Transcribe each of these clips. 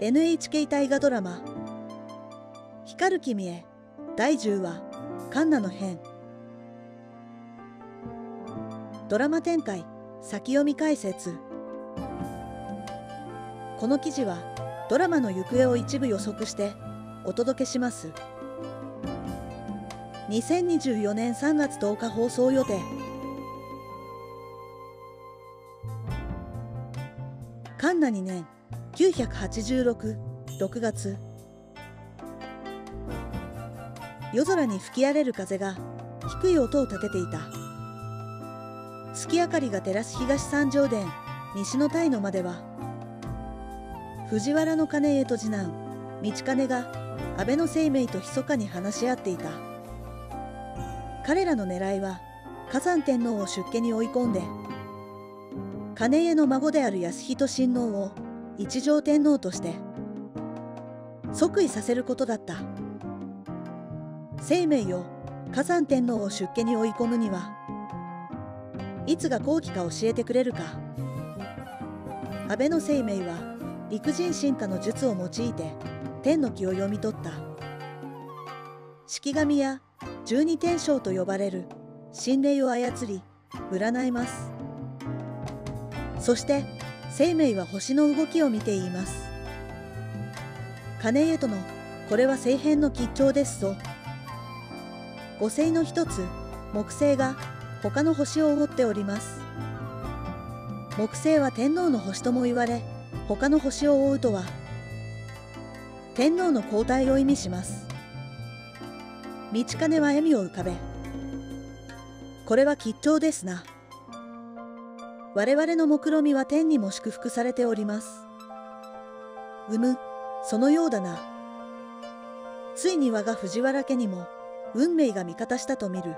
NHK 大河ドラマ「光る君へ」第10話「カンナの変」ドラマ展開先読み解説。この記事はドラマの行方を一部予測してお届けします。2024年3月10日放送予定。カンナ2年。986 6月。夜空に吹き荒れる風が低い音を立てていた。月明かりが照らす東三条殿西の鯛のまでは。藤原の金へと次男道金が安倍の生命と密かに話し合っていた。彼らの狙いは火山天皇を出家に追い込んで金家の孫である安人親王を一条天皇として即位させることだった。生命を火山天皇を出家に追い込むにはいつが後期か教えてくれるか。安倍の生命は陸人進化の術を用いて天の気を読み取った。式神や十二天将と呼ばれる神霊を操り占います。そして生命は星の動きを見ています。金家とのこれは聖変の吉兆ですぞ。五星の一つ木星が他の星を覆っております。木星は天皇の星とも言われ他の星を覆うとは天皇の交代を意味します。道金は笑みを浮かべこれは吉兆ですな。我々の目論みは天にも祝福されております。うむそのようだな。ついに我が藤原家にも運命が味方したと見る。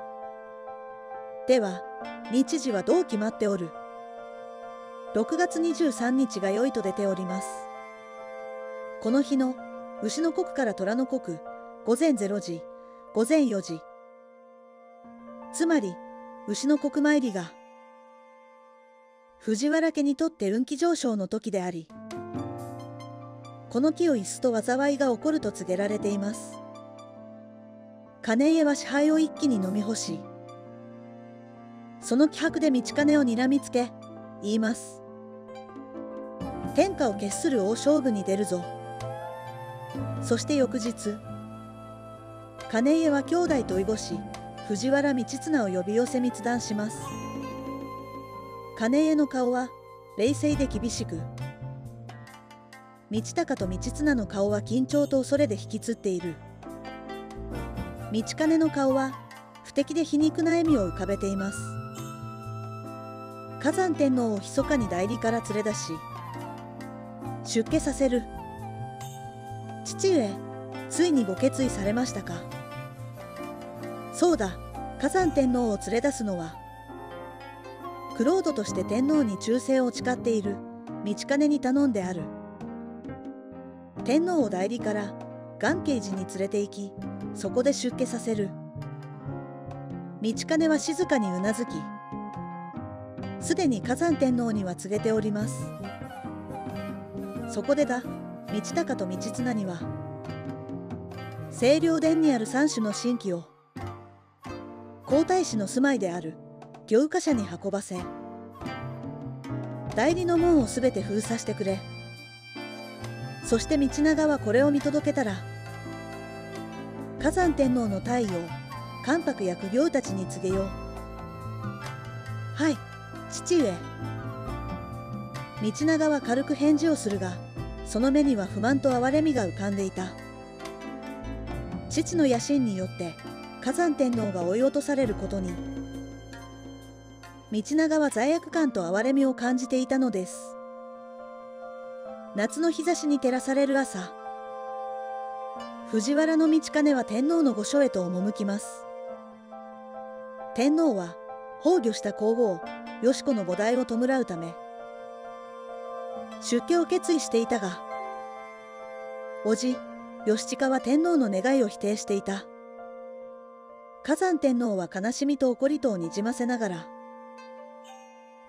では日時はどう決まっておる？6月23日が良いと出ております。この日の牛の国から虎の国午前0時午前4時。つまり牛の国参りが藤原家にとって運気上昇の時でありこの木を椅子と災いが起こると告げられています。金家は支配を一気に飲み干しその気迫で道金を睨みつけ言います。天下を決する大勝負に出るぞ。そして翌日金家は兄弟といごし藤原道綱を呼び寄せ密談します。金家の顔は冷静で厳しく道高と道綱の顔は緊張と恐れで引きつっている。道金の顔は不敵で皮肉な笑みを浮かべています。火山天皇を密かに代理から連れ出し出家させる。父上ついにご決意されましたか？そうだ火山天皇を連れ出すのはクロードとして天皇に忠誠を誓っている。道金に頼んである。天皇を代理から元慶寺に連れて行きそこで出家させる。道金は静かにうなずきすでに火山天皇には告げております。そこでだ道高と道綱には清涼殿にある三種の神器を皇太子の住まいである行華社に運ばせ代理の門をすべて封鎖してくれ。そして道長はこれを見届けたら火山天皇の太陽関白や苦行たちに告げよう。はい父上。道長は軽く返事をするがその目には不満と哀れみが浮かんでいた。父の野心によって火山天皇が追い落とされることに道長は罪悪感と哀れみを感じていたのです。夏の日差しに照らされる朝藤原道兼は天皇の御所へと赴きます。天皇は崩御した皇后よし子の菩提を弔うため出家を決意していたが叔父義親は天皇の願いを否定していた。火山天皇は悲しみと怒りとをにじませながら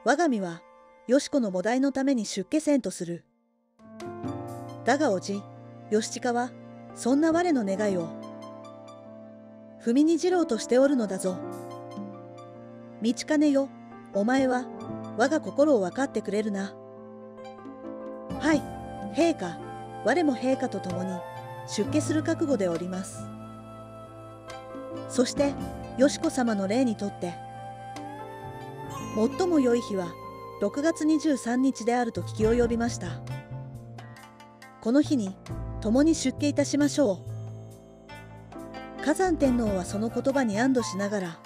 我が身はよし子の菩提のために出家せんとする。だがおじ義親はそんな我の願いを。踏みにじろうとしておるのだぞ。道金よ。お前は我が心を分かってくれるな。はい陛下。我も陛下と共に出家する覚悟でおります。そしてよしこ様の霊にとって最も良い日は6月23日であると聞き及びました。この日に共に出家いたしましょう。火山天皇はその言葉に安堵しながら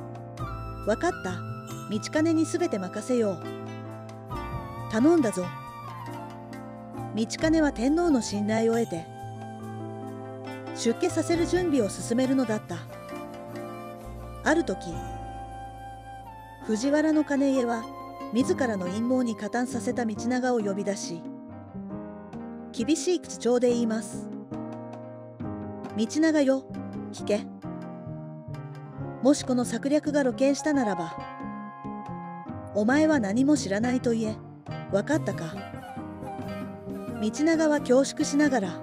「分かった道金にすべて任せよう」頼んだぞ。道金は天皇の信頼を得て出家させる準備を進めるのだった。ある時藤原の金家は自らの陰謀に加担させた道長を呼び出し厳しい口調で言います。道長よ聞け。もしこの策略が露見したならばお前は何も知らないと言え分かったか。道長は恐縮しながら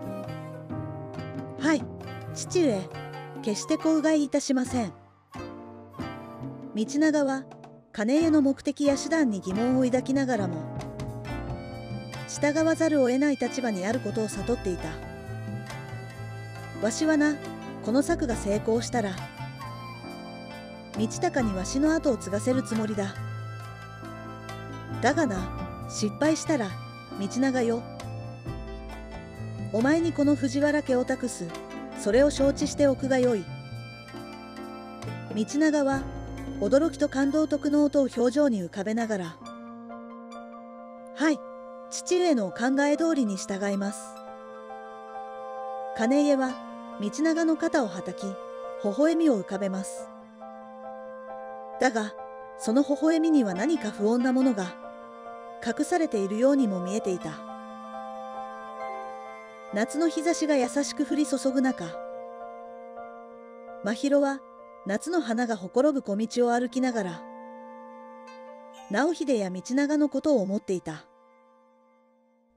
はい父上決して口外いたしません。道長は金家の目的や手段に疑問を抱きながらも従わざるを得ない立場にあることを悟っていた。わしはなこの策が成功したら道高にわしの後を継がせるつもりだ。だがな失敗したら道長よ。お前にこの藤原家を託すそれを承知しておくがよい。道長は驚きと感動と苦悩とを表情に浮かべながらはい父上のお考え通りに従います。金家は道長の肩をはたき微笑みを浮かべます。だがその微笑みには何か不穏なものが隠されているようにも見えていた。夏の日差しが優しく降り注ぐ中真宙は夏の花がほころぶ小道を歩きながら直秀や道長のことを思っていた。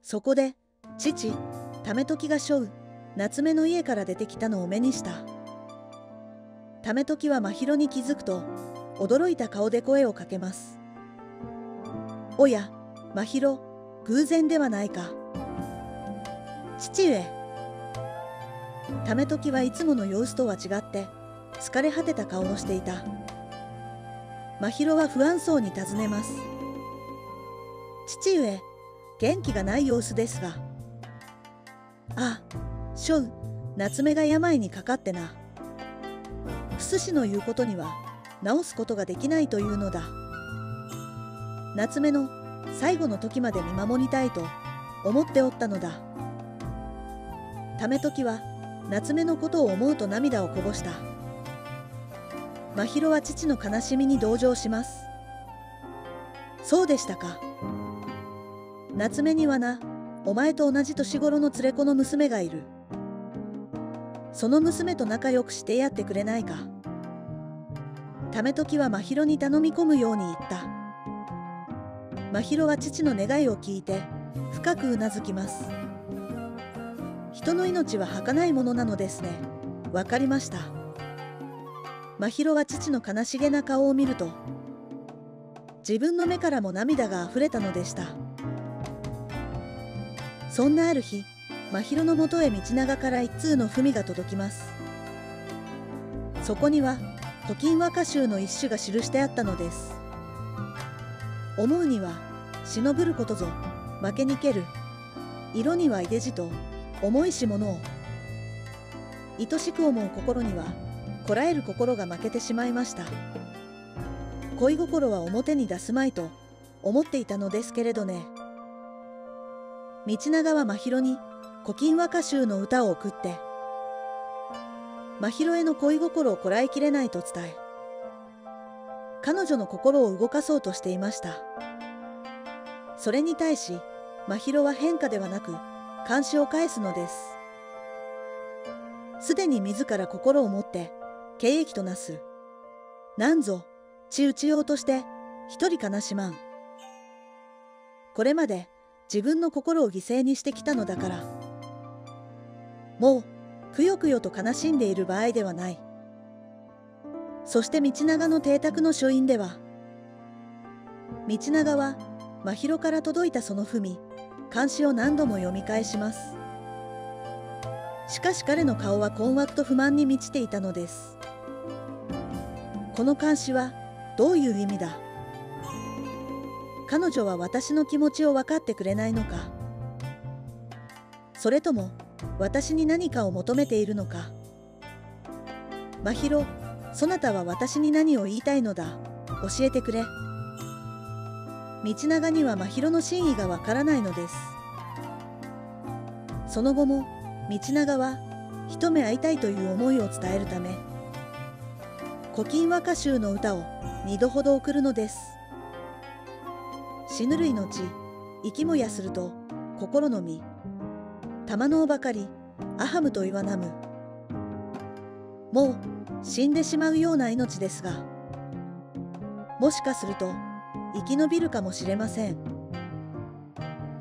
そこで父為時が背負う夏目の家から出てきたのを目にした。為時は真宙に気づくと驚いた顔で声をかけます。おや真宙偶然ではないか。父上。為時はいつもの様子とは違って疲れ果てた顔をしていた。真宙は不安そうに尋ねます。父上元気がない様子ですが。あショウ夏目が病にかかってな。不寿司の言うことには治すことができないというのだ。夏目の最後の時まで見守りたいと思っておったのだ。為時は夏目のことを思うと涙をこぼした。真宙は父の悲しみに同情しますそうでしたか夏目にはなお前と同じ年頃の連れ子の娘がいるその娘と仲良くしてやってくれないか為時は真宙に頼み込むように言った真宙は父の願いを聞いて深くうなずきます人の命は儚いものなのですねわかりました真宙は父の悲しげな顔を見ると自分の目からも涙があふれたのでした。そんなある日真宙のもとへ道長から一通の文が届きます。そこには古今和歌集の一種が記してあったのです。思うには忍ぶることぞ負けにける。色にはいでじと重いしものを。愛しく思う心にはこらえる心が負けてしまいました。恋心は表に出すまいと思っていたのですけれどね。道長は真宙に古今和歌集の歌を送って真宙への恋心をこらえきれないと伝え彼女の心を動かそうとしていました。それに対し真宙は変化ではなく監視を返すのです。すでに自ら心を持って経益となす。なんぞ、血打ちようとして、一人悲しまん。これまで、自分の心を犠牲にしてきたのだからもうくよくよと悲しんでいる場合ではないそして道長の邸宅の書院では道長は真宙から届いたその文漢詩を何度も読み返しますしかし彼の顔は困惑と不満に満ちていたのですこの漢詩はどういう意味だ？彼女は私の気持ちを分かってくれないのか？それとも私に何かを求めているのか？真宙そなたは私に何を言いたいのだ？教えてくれ。道長には真宙の真意がわからないのです。その後も道長は一目会いたいという思いを伝えるため古今和歌集の歌を二度ほど送るのです。死ぬる命生きもやすると心の身玉のばかりアハムと言わなむもう死んでしまうような命ですがもしかすると生き延びるかもしれません。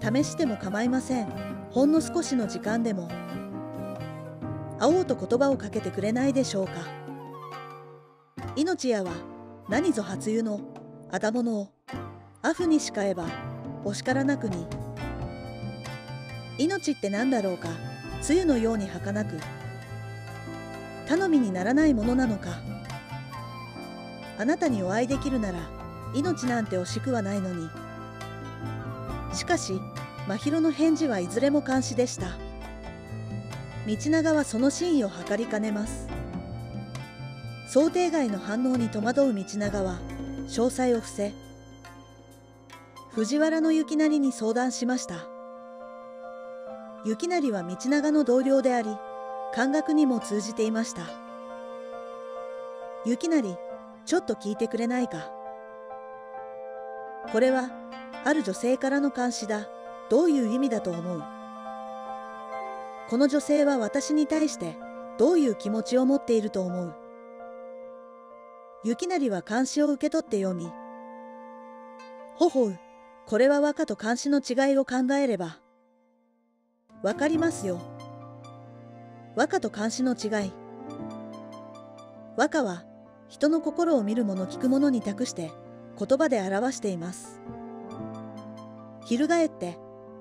試しても構いません。ほんの少しの時間でも会おうと言葉をかけてくれないでしょうか。命やは何ぞ初湯のあだものをアフにしかえばお叱らなくに。命って何だろうか梅雨のように儚く。頼みにならないものなのか。あなたにお会いできるなら命なんて惜しくはないのに。しかし真宙の返事はいずれも監視でした。道長はその真意を図りかねます。想定外の反応に戸惑う道長は詳細を伏せ藤原の雪成に相談しました。雪成は道長の同僚であり感覚にも通じていました。雪成ちょっと聞いてくれないか。これはある女性からの監視だ。どういう意味だと思う。この女性は私に対してどういう気持ちを持っていると思う。雪成は監視を受け取って読みほほうこれは和歌と監視の違いを考えればわかりますよ。和歌と監視の違い。和歌は人の心を見る者聞く者に託して言葉で表しています。翻って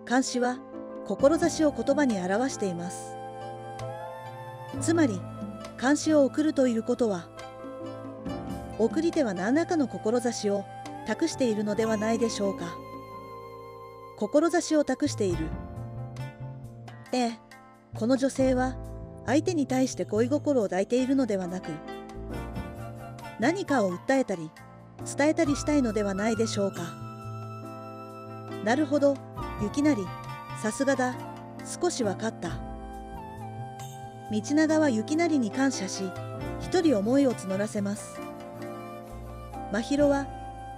監視は志を言葉に表しています。つまり監視を送るということは送り手は何らかの志を託しているのではないでしょうか。志を託している。ええ。この女性は相手に対して恋心を抱いているのではなく何かを訴えたり伝えたりしたいのではないでしょうか。なるほど。雪なりさすがだ。少しわかった。道長は雪なりに感謝し一人思いを募らせます。真宙は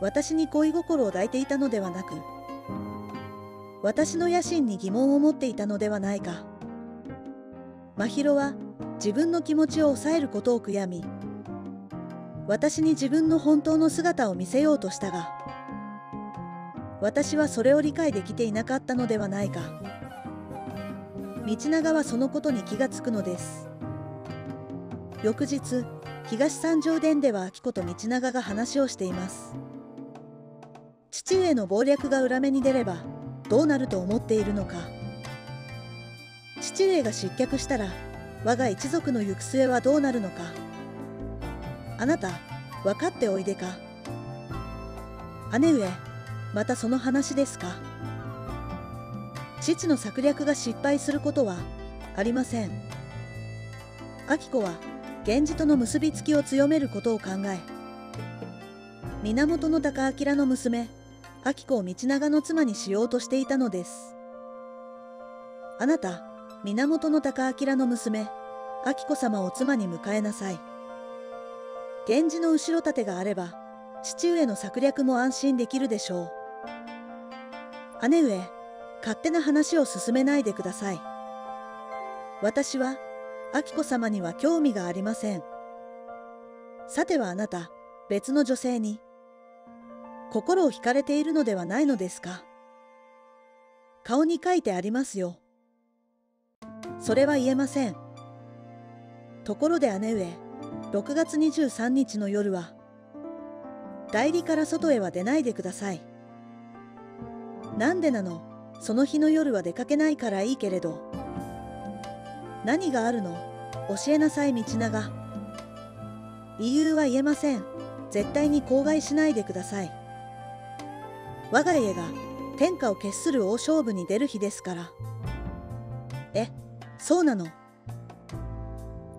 私に恋心を抱いていたのではなく私の野心に疑問を持っていたのではないか。真宙は自分の気持ちを抑えることを悔やみ私に自分の本当の姿を見せようとしたが私はそれを理解できていなかったのではないか。道長はそのことに気がつくのです。翌日東三条殿では明子と道長が話をしています。父上の謀略が裏目に出ればどうなると思っているのか。父上が失脚したら我が一族の行く末はどうなるのか。あなた分かっておいでか。姉上またその話ですか。父の策略が失敗することはありません。明子は源氏との結びつきを強めることを考え源高明の娘明子を道長の妻にしようとしていたのです。あなた源高明の娘明子様を妻に迎えなさい。源氏の後ろ盾があれば父上の策略も安心できるでしょう。姉上勝手な話を進めないでください。私は明子様には興味がありませんさてはあなた別の女性に心を惹かれているのではないのですか？顔に書いてありますよ。それは言えません。ところで姉上、6月23日の夜は、代理から外へは出ないでください。なんでなの？その日の夜は出かけないからいいけれど。何があるの？教えなさい道長。理由は言えません。絶対に口外しないでください。我が家が天下を決する大勝負に出る日ですから。え、そうなの？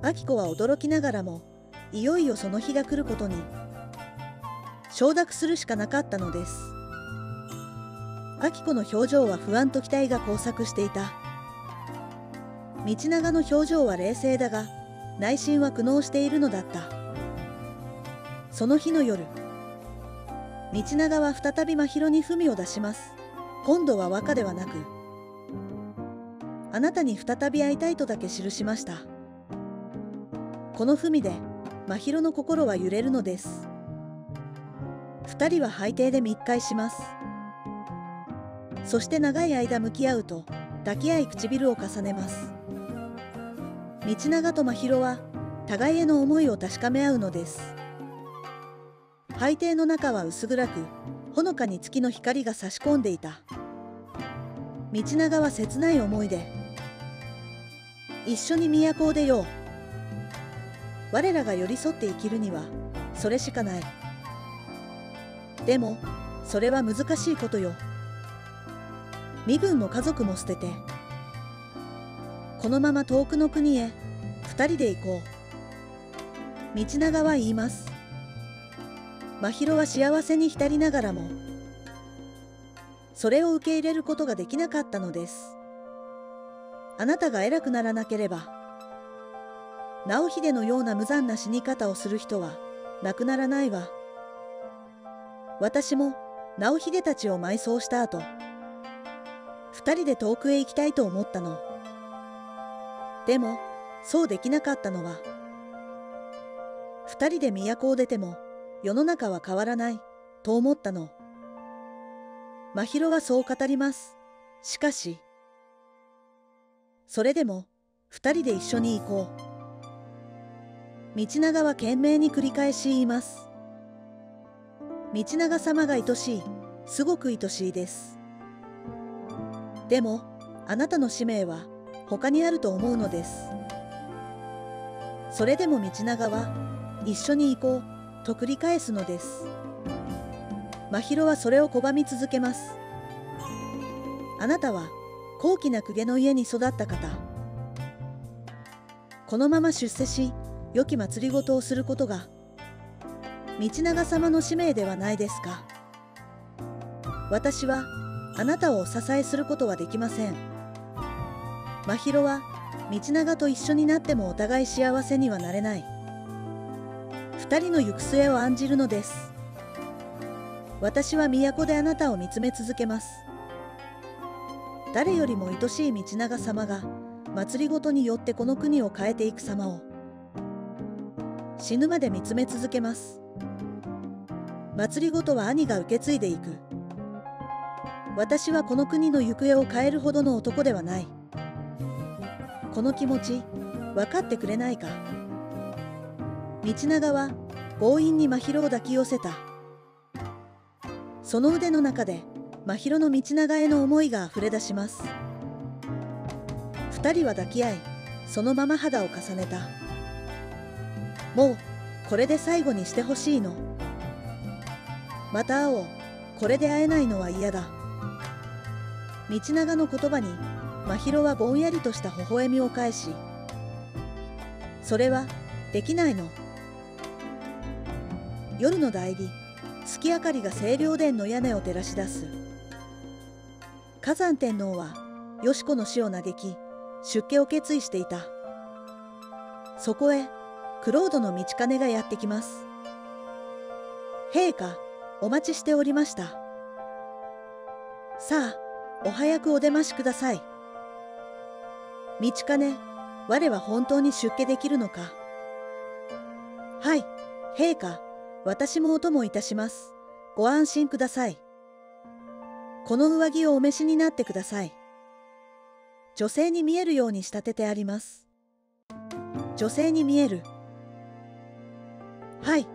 明子は驚きながらも、いよいよその日が来ることに、承諾するしかなかったのです。明子の表情は不安と期待が交錯していた。道長の表情は冷静だが、内心は苦悩しているのだった。その日の夜、道長は再び真宙に文を出します。今度は和歌ではなく、あなたに再び会いたいとだけ記しました。この文で、真宙の心は揺れるのです。二人は背底で密会します。そして長い間向き合うと、抱き合い唇を重ねます。道長と真宙は、互いへの思いを確かめ合うのです。海底の中は薄暗くほのかに月の光が差し込んでいた。道長は切ない思いで「一緒に都を出よう」我らが寄り添って生きるにはそれしかない。でもそれは難しいことよ。身分も家族も捨ててこのまま遠くの国へ。二人で行こう。道長は言います。真宙は幸せに浸りながらもそれを受け入れることができなかったのです。あなたが偉くならなければ直秀のような無残な死に方をする人は亡くならないわ。私も直秀たちを埋葬した後二人で遠くへ行きたいと思ったの。でもそうできなかったのは二人で都を出ても世の中は変わらないと思ったの。真宙はそう語ります。しかし、それでも二人で一緒に行こう。道長は懸命に繰り返し言います。道長様が愛しい、すごく愛しいです。でも、あなたの使命は他にあると思うのです。それでも道長は一緒に行こうと繰り返すのです。真宙はそれを拒み続けます。あなたは高貴な公家の家に育った方。このまま出世し良き政り事をすることが道長様の使命ではないですか。私はあなたをお支えすることはできません。真宙は道長と一緒になってもお互い幸せにはなれない。二人の行く末を案じるのです。私は都であなたを見つめ続けます。誰よりも愛しい道長様が祭りごとによってこの国を変えていく様を。死ぬまで見つめ続けます。祭りごとは兄が受け継いでいく。私はこの国の行方を変えるほどの男ではない。この気持ち分かってくれないか？道長は強引に真宙を抱き寄せた。その腕の中で真宙の道長への思いがあふれ出します。二人は抱き合いそのまま肌を重ねた。もうこれで最後にしてほしいの。また会おう。これで会えないのは嫌だ。道長の言葉に真宙はぼんやりとした微笑みを返しそれはできないの。夜の代理月明かりが清涼殿の屋根を照らし出す。火山天皇はよし子の死を嘆き出家を決意していた。そこへクロードの道金がやってきます。陛下お待ちしておりました。さあお早くお出ましください。道金我は本当に出家できるのか？はい陛下私もお供いたします。ご安心ください。この上着をお召しになってください。女性に見えるように仕立ててあります。女性に見える。はい、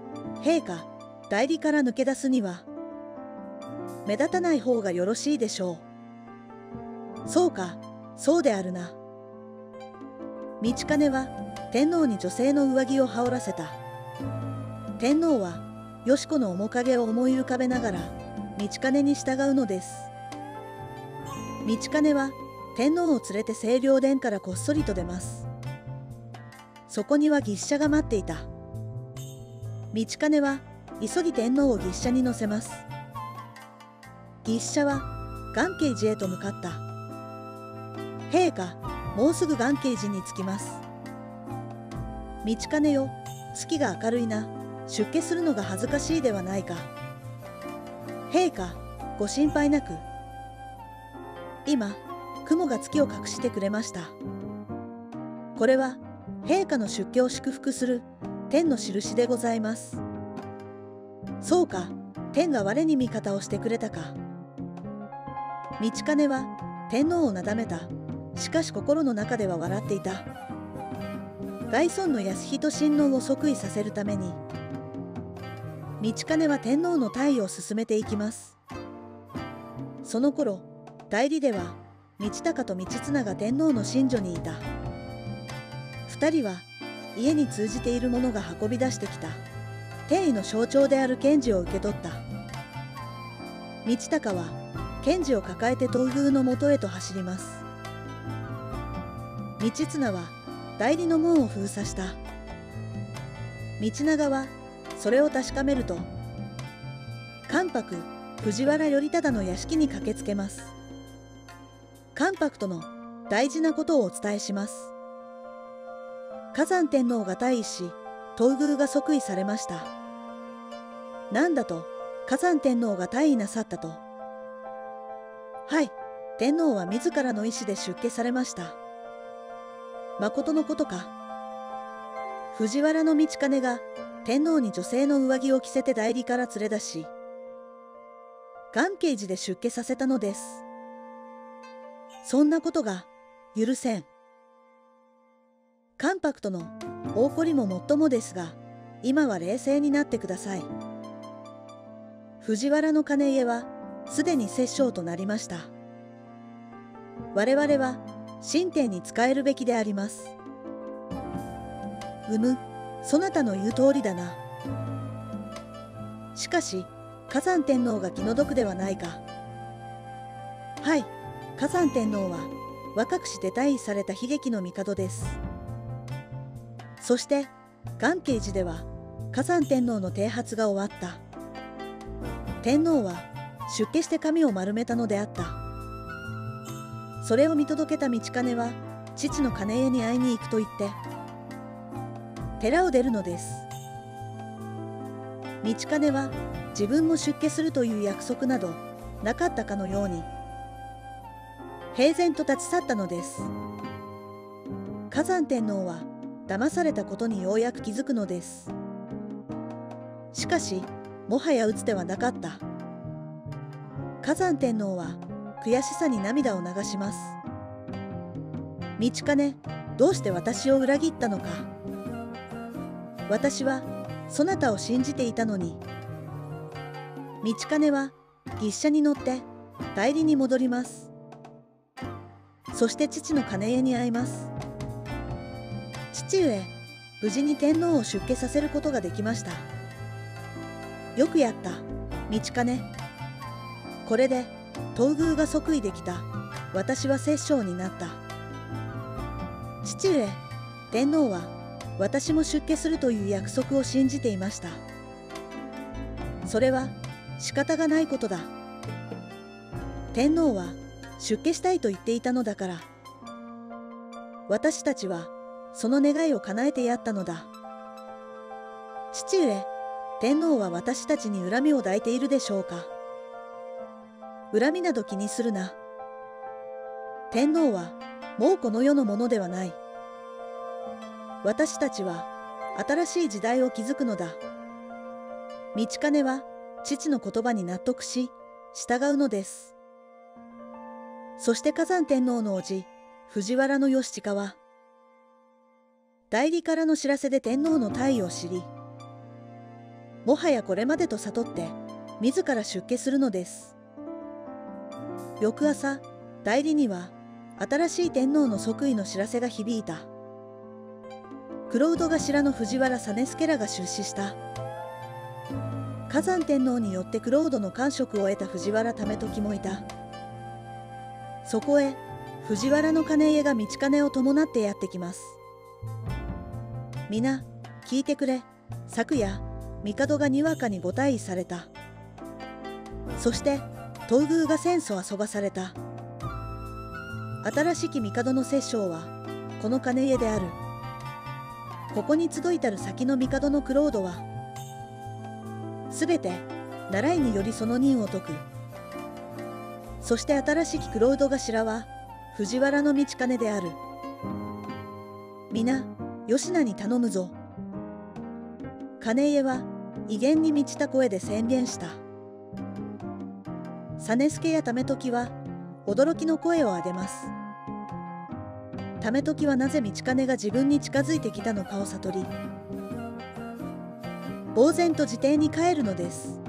陛下、代理から抜け出すには、目立たない方がよろしいでしょう。そうか、そうであるな。道兼は天皇に女性の上着を羽織らせた。天皇は、よし子の面影を思い浮かべながら、道兼に従うのです。道兼は、天皇を連れて清涼殿からこっそりと出ます。そこには牛車が待っていた。道兼は急ぎ天皇を牛車に乗せます。牛車は元慶寺へと向かった。陛下、もうすぐ元慶寺に着きます。道兼よ、月が明るいな。出家するのが恥ずかしいではないか。陛下、ご心配なく。今、雲が月を隠してくれました。これは陛下の出家を祝福する天の印でございます。そうか、天が我に味方をしてくれたか。道兼は天皇をなだめた。しかし心の中では笑っていた。外孫の安人親王を即位させるために、道兼は天皇の退位を進めていきます。その頃、代理では道高と道綱が天皇の寝女にいた2人は家に通じているものが運び出してきた天意の象徴である賢治を受け取った道高は賢治を抱えて東宮のもとへと走ります道綱は代理の門を封鎖した道長はそれを確かめると関白藤原頼忠の屋敷に駆けつけます関白との大事なことをお伝えします。火山天皇が退位し、東宮が即位されました。なんだと、火山天皇が退位なさったと。はい、天皇は自らの意思で出家されました。誠のことか。藤原道兼が天皇に女性の上着を着せて代理から連れ出し、元慶寺で出家させたのです。そんなことが許せん。関白との大怒りももっともですが、今は冷静になってください。藤原の金家はすでに摂政となりました。我々は神殿に仕えるべきであります。うむ、そなたの言う通りだな。しかし、火山天皇が気の毒ではないか。はい、火山天皇は若くして退位された悲劇の帝ですそして元慶寺では火山天皇の剃髪が終わった天皇は出家して髪を丸めたのであったそれを見届けた道兼は父の金家に会いに行くと言って寺を出るのです。道兼は自分も出家するという約束などなかったかのように平然と立ち去ったのです。火山天皇は騙されたことにようやく気づくのです。しかしもはや打つ手はなかった。火山天皇は悔しさに涙を流します。道兼どうして私を裏切ったのか。私はそなたを信じていたのに。道兼は牛車に乗って代理に戻ります。そして父の金家に会います。父上無事に天皇を出家させることができました。よくやった。道兼これで東宮が即位できた。私は摂政になった。父上天皇は私も出家するという約束を信じていました。それは仕方がないことだ。天皇は出家したいと言っていたのだから。私たちはその願いを叶えてやったのだ。父上天皇は私たちに恨みを抱いているでしょうか。恨みなど気にするな。天皇はもうこの世のものではない。私たちは新しい時代を築くのだ。道兼は父の言葉に納得し従うのです。そして火山天皇の叔父藤原義親は代理からの知らせで天皇の退位を知りもはやこれまでと悟って自ら出家するのです。翌朝代理には新しい天皇の即位の知らせが響いた。黒ウド頭の藤原実助らが出資した。火山天皇によって黒ウドの官職を得た藤原為時もいた。そこへ藤原の金家が道金を伴ってやってきます。皆聞いてくれ。昨夜帝がにわかにご退位された。そして東宮が戦争遊ばされた。新しき帝の摂政はこの金家である。ここに集いたる先の帝のクロードはすべて習いによりその任を解く。そして新しきクロード頭は藤原道兼である。皆吉名に頼むぞ。金家は威厳に満ちた声で宣言した。実助や為時は驚きの声を上げます。為時はなぜ道金が自分に近づいてきたのかを悟り呆然と自邸に帰るのです。